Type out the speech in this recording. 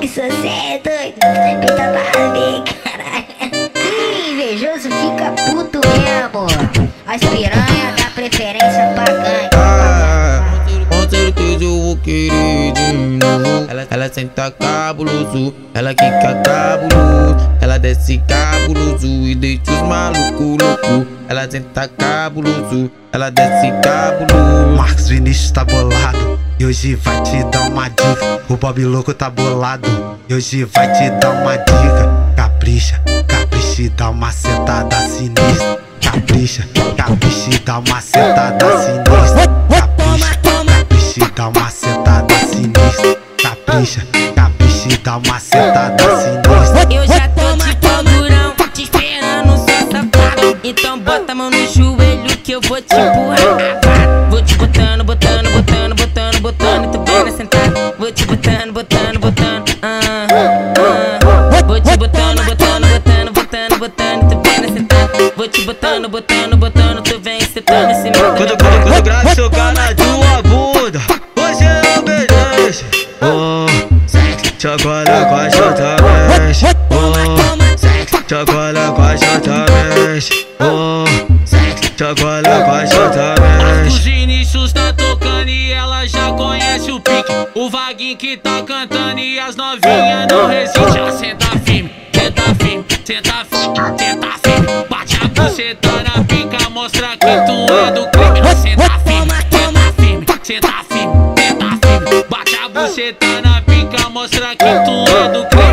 Se você é doido, peita Barbie, caralho. Invejoso fica puto mesmo. As piranha dá preferência pra gangue. Ah, com certeza eu vou querer de novo. Ela, ela senta cabuloso, ela quica cabuloso. Ela desce cabuloso e deixa os malucos loucos. Ela senta cabuloso, ela desce cabuloso. Marcos Vinícius tá bolado e hoje vai te dar uma dica. Bob Louco tá bolado e hoje vai te dar uma dica. Capricha, capricha dá uma sentada sinistra. Capricha, capricha dá uma sentada sinistra. Capricha, capricha dá uma sentada sinistra. Capricha, capricha dá uma sentada sinistra. Eu já tô te procurando, te esperando, só safado. Então bota a mão no joelho que eu vou te empurrar. Botando, botando, botando. Tu vem sentando cima da Quando, quando, quando grave chocar na tua bunda, você obedece. Oh, chacoalha com a chota mexe. Oh, chacoalha com a chota mexe. Oh, chacoalha com a chota mexe. Os Vinícius tá tocando e ela já conhece o pique. O Vaguinho que tá cantando e as novinhas não resistem. Ela senta firme, senta firme, senta firme. A buceta na pica, mostra que tu é do crime. Ela senta firme, senta firme, senta firme, senta firme. Bate a buceta na pica, mostra que tu é do crime.